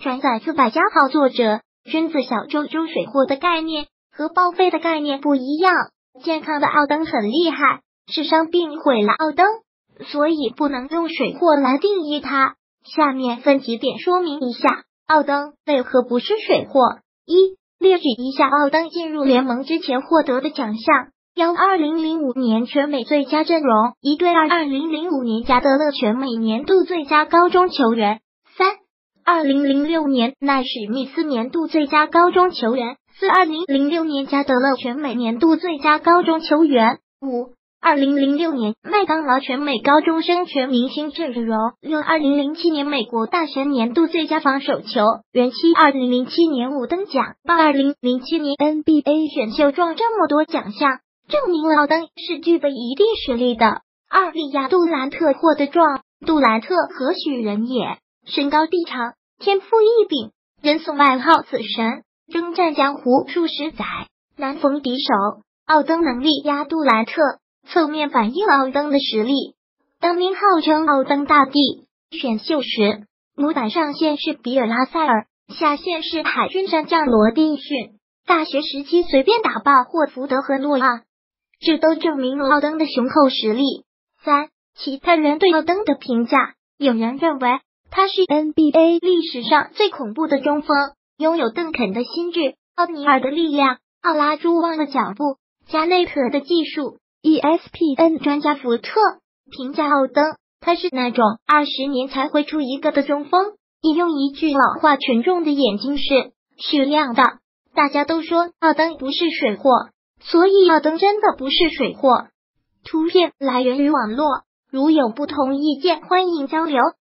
转载自百家号作者君子小周周水货的概念和报废的概念不一样。健康的奥登很厉害，是伤病毁了奥登，所以不能用水货来定义它。下面分几点说明一下，奥登为何不是水货。一、列举一下奥登进入联盟之前获得的奖项：幺二零零五年全美最佳阵容，一对二二零零五年加德勒全美年度最佳高中球员；二零零六年奈史密斯年度最佳高中球员；四、二零零六年加德勒全美年度最佳高中球员；五。二零零六年麦当劳全美高中生全明星阵容，六二零零七年美国大学年度最佳防守球。员，七二零零七年五等奖，八二零零七年 NBA 选秀状，这么多奖项，证明奥登是具备一定实力的。二利亚杜兰特获得状，杜兰特何许人也？身高臂长，天赋异禀，人送外号“死神”，征战江湖数十载，难逢敌手。奥登能力压杜兰特。侧面反映奥登的实力。当年号称奥登大帝，选秀时模板上线是比尔拉塞尔，下线是海军上将罗宾逊。大学时期随便打爆霍福德和诺亚，这都证明了奥登的雄厚实力。三，其他人对奥登的评价，有人认为他是 NBA 历史上最恐怖的中锋，拥有邓肯的心智、奥尼尔的力量、奥拉朱旺的脚步、加内特的技术。ESPN 专家福特评价奥登，他是那种二十年才会出一个的中锋。引用一句老话，群众的眼睛是雪亮的。大家都说奥登不是水货，所以奥登真的不是水货。图片来源于网络，如有不同意见，欢迎交流。